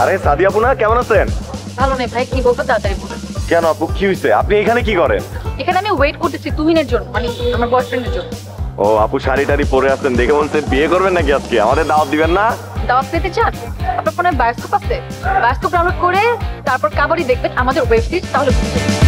আরে সাদি আপু না কেমন আছেন? ভালো নেই ভাই কি বলব তাড়াতাড়ি বলুন। কেন আপু কি হয়েছে আপনি এখানে কি করেন? এখানে আমি ওয়েট করতেছি তুহিনের জন্য মানে আমার বয়ফ্রেন্ডের জন্য। ও আপু শাড়ি টাড়ি পরে আসছেন দেখে বলছে বিয়ে করবেন নাকি আজকে? আমাদের দাওয়াত দিবেন না? দাওয়াত পেতে চান? আপনার ফোনে বায়োস্কোপ আছে? বায়োস্কোপ ডাউনলোড করে তারপর কাবাডি দেখবেন আমাদের ওয়েব সিরিজ তাহলে বুঝবেন।